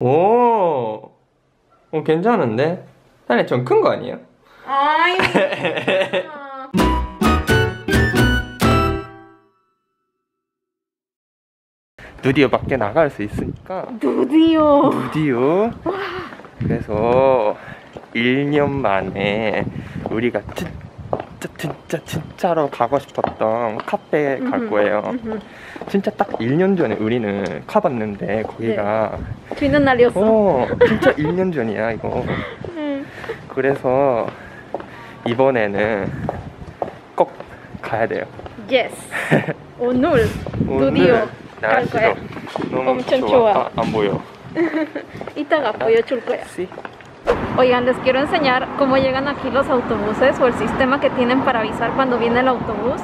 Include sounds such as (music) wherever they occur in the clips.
오, 어, 괜찮은데? 사실 좀큰 거 아니에요? 아이. (laughs) 드디어 밖에 나갈 수 있으니까 드디어. 드디어 그래서 1년 만에 우리가 진짜 진짜 진짜로 가고 싶었던 카페에 갈 음흠. 거예요 음흠. 진짜 딱 1년 전에 우리는 가봤는데 거기가 뒤는 날렸어. 어 진짜 1년 전이야 이거 응. 그래서 이번에는 꼭 가야 돼요 Yes. 오늘 오늘 드디어 갈 날씨도 거야. 너무 엄청 좋아. 좋아. 아, 안 보여 (laughs) 이따가 보여줄 거야. Sí. Oigan, les quiero enseñar cómo llegan aquí los autobuses o el sistema que tienen para avisar cuando viene el autobús.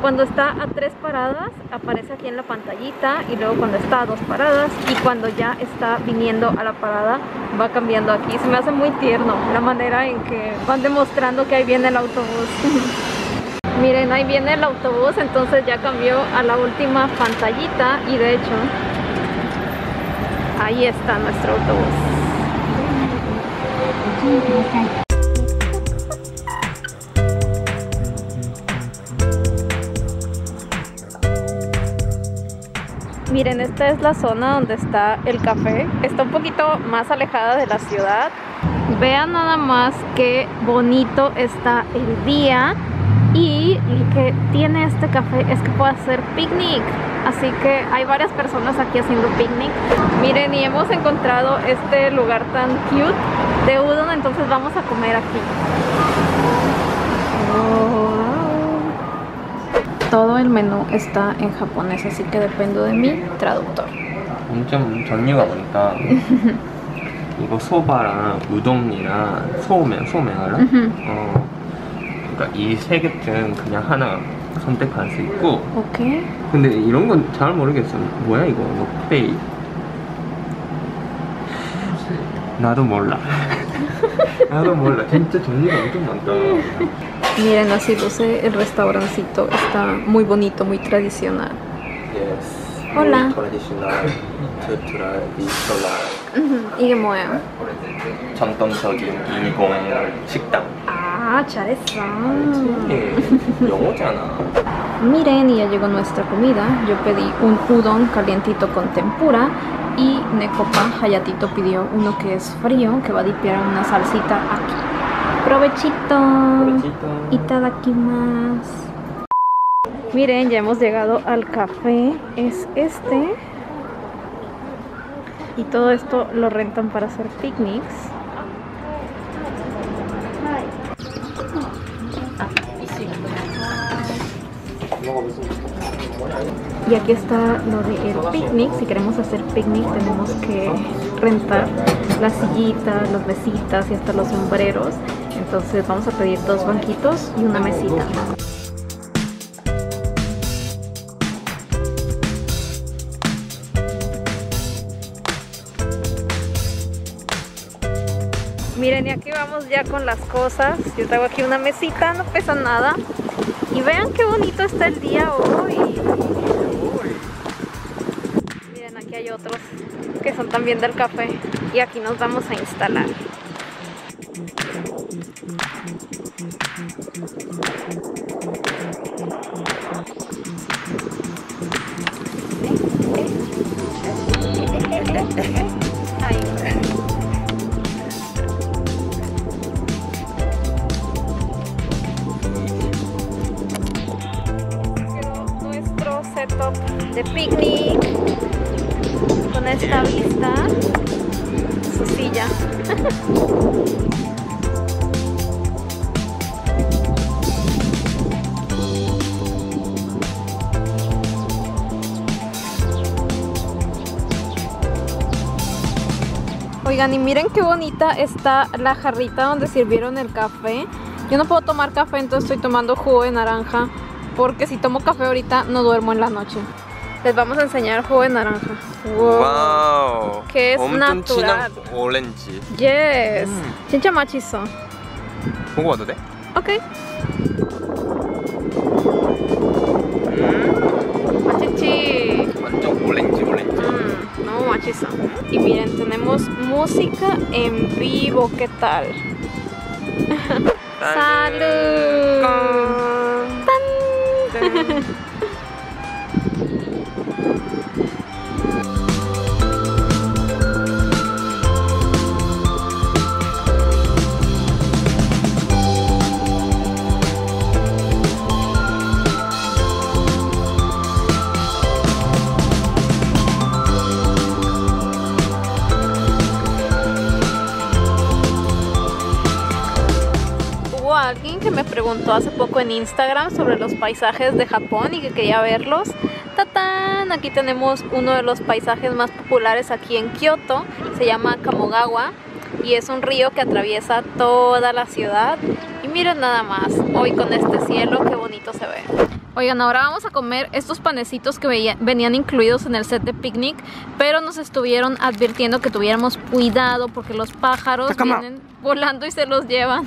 Cuando está a tres paradas, aparece aquí en la pantallita y luego cuando está a dos paradas y cuando ya está viniendo a la parada va cambiando aquí. Se me hace muy tierno la manera en que van demostrando que ahí viene el autobús. (laughs) Miren, ahí viene el autobús, entonces ya cambió a la última pantallita y de hecho ahí está nuestro autobús. Miren, esta es la zona donde está el café. Está un poquito más alejada de la ciudad. Vean nada más qué bonito está el día. Y lo que tiene este café es que puede hacer picnic. Así que hay varias personas aquí haciendo picnic. Miren, y hemos encontrado este lugar tan cute de udon, entonces vamos a comer aquí. Todo el menú está en japonés, así que dependo de mi traductor. 엄청 종류가 많다. 이거 소바랑 우동이랑 소면, 소면 알아? 어. 그러니까 이 세 개쯤 그냥 하나 선택할 수 있고. Ok. 근데 이런 건 잘 모르겠어. 뭐야 이거? 녹베이. 나도 몰라. (laughs) 나도 몰라. 진짜 종류가 엄청 많다. Miren, así luce el restaurancito. Está muy bonito, muy tradicional. Yes. Hola. 트라디셔널, 트라디셔널. Ujú. 이게 뭐예요? 전통적인 일본 식당. Ah, 잘했어. 예, 영어잖아. Miren, y ya llegó nuestra comida. Yo pedí un udon calientito con tempura y Nekopa Hayatito pidió uno que es frío, que va a dipear una salsita aquí. ¡Provechito! Itadakimasu. Miren, ya hemos llegado al café. Es este. Y todo esto lo rentan para hacer picnics. Y aquí está lo de el picnic. Si queremos hacer picnic tenemos que rentar las sillitas, las mesitas y hasta los sombreros. Entonces vamos a pedir dos banquitos y una mesita. Miren, y aquí vamos ya con las cosas. Yo traigo aquí una mesita, no pesa nada. Y vean qué bonito está el día hoy. También del café. Y aquí nos vamos a instalar. Nuestro setup de picnic esta vista, su silla. Oigan, y miren qué bonita está la jarrita donde sirvieron el café. Yo no puedo tomar café, entonces estoy tomando jugo de naranja. Porque si tomo café ahorita no duermo en la noche. Les vamos a enseñar jugo de naranja. Wow. 와우. Que es 엄청 natural. 진한 오렌지. Yes. 음. 진짜 맛있어. 먹어봐도 돼? Ok. 음. 맛있지. 완전 오렌지 오렌지. 음, 너무 맛있어. Mochi-san. Y miren, tenemos música en vivo, ¿qué tal? (laughs) ¡Salud! Preguntó hace poco en Instagram sobre los paisajes de Japón y que quería verlos. ¡Tatán! Aquí tenemos uno de los paisajes más populares aquí en Kioto. Se llama Kamogawa y es un río que atraviesa toda la ciudad. Y miren nada más, hoy con este cielo, qué bonito se ve. Oigan, ahora vamos a comer estos panecitos que venían incluidos en el set de picnic, pero nos estuvieron advirtiendo que tuviéramos cuidado porque los pájaros vienen volando y se los llevan.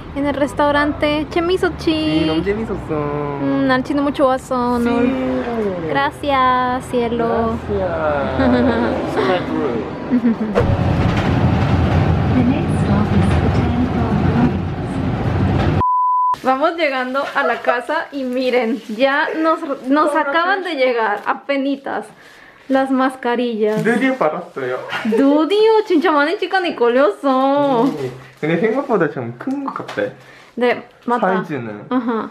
en el restaurante Chemisochi. Sí, no mm, chino mucho guaso, sí. Gracias, cielo. Gracias. (laughs) Vamos llegando a la casa y miren, ya nos, nos acaban de llegar, apenitas. Las mascarillas. 드디어 받았어요. 드디어 진짜 많이 시간이 걸렸어. 근데 생각보다 좀 큰 것 같아. 네, 맞다. 사이즈는. 아하.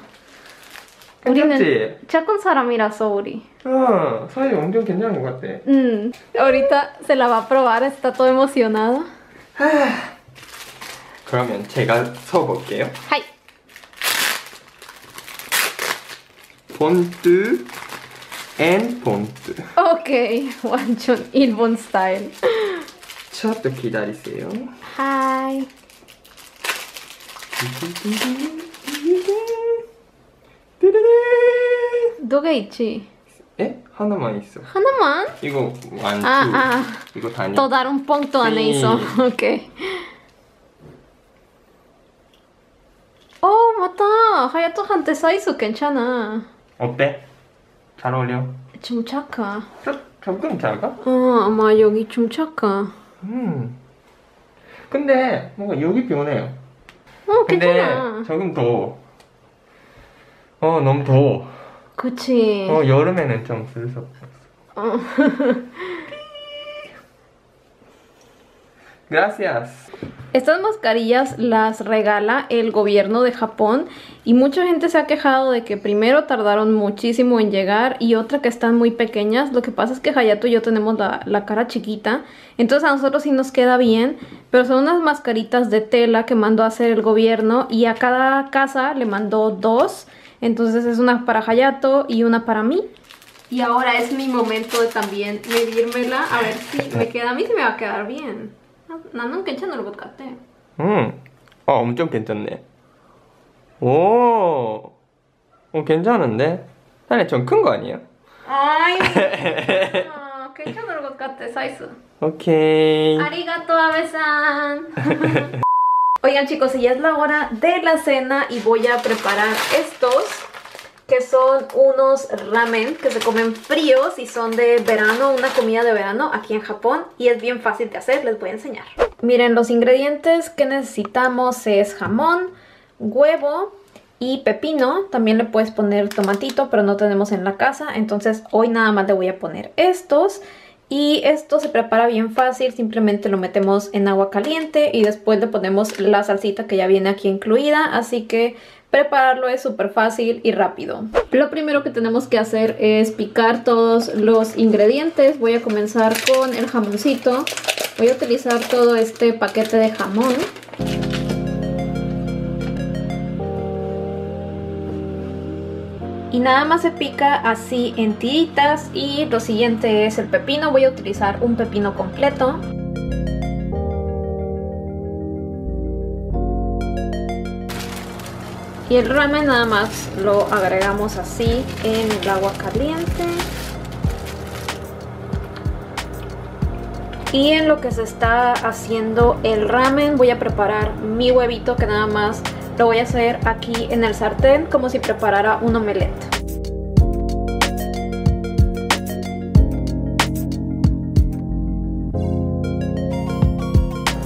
괜찮지? 작은 사람이라서 우리. 어, 사이즈 엄청 괜찮은 것 같아. Mm, ahorita se la va a probar, está todo emocionada. (sighs) 그러면 제가 써볼게요. ¡Ay! 폰트 앤 폰트. Ok, (laughs) 완전 일본 스타일. 첫 기다리세요. 하이. 두개 있지? 에? 하나만 있어. 하나만? 이거 완, 아, 투. 아. 이거 다니. 또 다른 뽕도 안에 네. (laughs) 있어. 오케이. 어, 맞다. 하야토한테 사이즈 괜찮아. 어때? 잘 어울려? 좀 작아. 조, 조금 작아? 어, 아마 여기 좀 작아. 음. 근데 뭔가 여기 변해요. 어, 근데 괜찮아. 조금 더워. 어, 너무 더워. 그치. 어, 여름에는 좀 없어. 어. (laughs) Gracias. Estas mascarillas las regala el gobierno de Japón y mucha gente se ha quejado de que primero tardaron muchísimo en llegar y otra que están muy pequeñas. Lo que pasa es que Hayato y yo tenemos la, la cara chiquita, entonces a nosotros sí nos queda bien, pero son unas mascaritas de tela que mandó a hacer el gobierno y a cada casa le mandó dos. Entonces es una para Hayato y una para mí. Y ahora es mi momento de también medírmela a ver si me queda a mí si me va a quedar bien. 나는 괜찮은 것 같아. 음. 어, 엄청 괜찮네. 오. 어, 괜찮은데? 사실 좀큰 거 아니야? Ay, 아, 괜찮은 것 같아, 사이즈. 오케이. Arigato, Abe-san. Oigan chicos, ya es la hora de la cena y voy a preparar estos que son unos ramen que se comen fríos y son de verano, una comida de verano aquí en Japón y es bien fácil de hacer, les voy a enseñar. Miren, los ingredientes que necesitamos es jamón, huevo y pepino. También le puedes poner tomatito, pero no tenemos en la casa, entonces hoy nada más le voy a poner estos. Y esto se prepara bien fácil, simplemente lo metemos en agua caliente y después le ponemos la salsita que ya viene aquí incluida, así que prepararlo es súper fácil y rápido. Lo primero que tenemos que hacer es picar todos los ingredientes. Voy a comenzar con el jamoncito. Voy a utilizar todo este paquete de jamón. Y nada más se pica así en tiritas y lo siguiente es el pepino. Voy a utilizar un pepino completo. Y el ramen nada más lo agregamos así en el agua caliente. Y en lo que se está haciendo el ramen voy a preparar mi huevito que nada más lo voy a hacer aquí en el sartén como si preparara un omelette.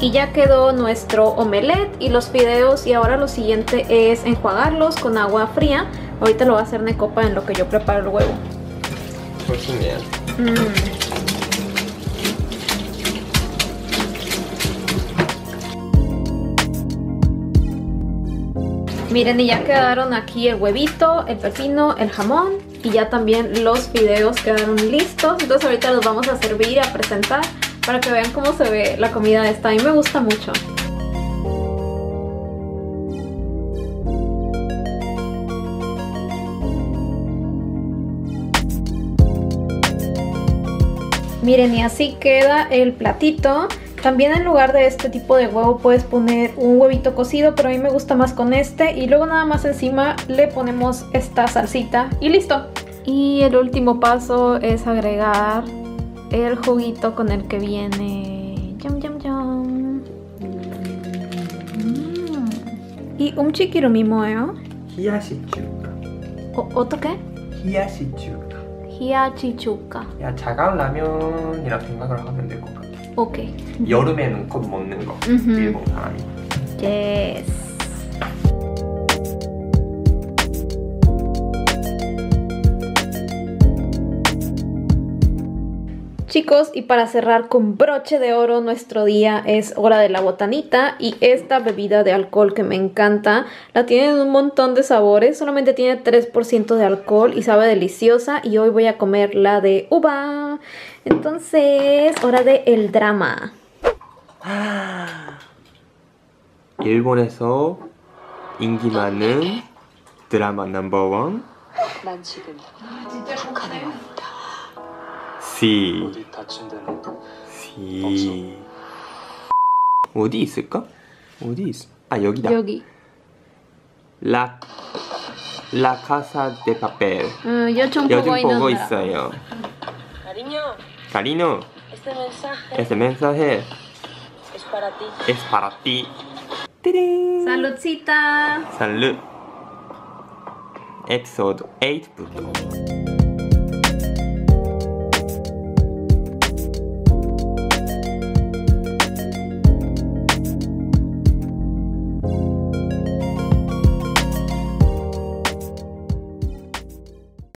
y ya quedó nuestro omelette y los fideos y ahora lo siguiente es enjuagarlos con agua fría. Ahorita lo voy a hacer de copa en lo que yo preparo el huevo. Pues Genial. Mm. Miren, y ya quedaron aquí el huevito, el pepino, el jamón y ya también los fideos quedaron listos. Entonces ahorita los vamos a servir a presentar para que vean cómo se ve la comida esta. A mí me gusta mucho. Miren, y así queda el platito. También en lugar de este tipo de huevo puedes poner un huevito cocido, pero a mí me gusta más con este. Y luego nada más encima le ponemos esta salsita y listo. Y el último paso es agregar el juguito con el que viene. Yum, yum, yum. Mm. Y un chiquirumi moeo. 히야시추가. 어, 어떻게? 히야시추가. 히야치chuca. 야 차가운 라면이라 생각을 하면 될 것 같아. 오케이. 여름에는 꼭 먹는 거. 일본 사람이. Yes. Chicos, y para cerrar con broche de oro nuestro día es hora de la botanita y esta bebida de alcohol que me encanta, la tienen un montón de sabores, solamente tiene 3% de alcohol y sabe deliciosa y hoy voy a comer la de uva. Entonces, hora de el drama. (gasps) 일본에서 인기 많은 드라마 넘버원 난 지금 북한에 와 있다. C 어디 다친 데는 C 어디 있을까? 어디 있어? 아 여기다. 여기. 라 La Casa de Papel. 음, 요즘 요즘 보고 있는 보고 나라. 있어요. Cariño, Carino, este mensaje este mensaje es para ti. es para ti. 띠링. Saludcita. Salud. 에피소드 8부터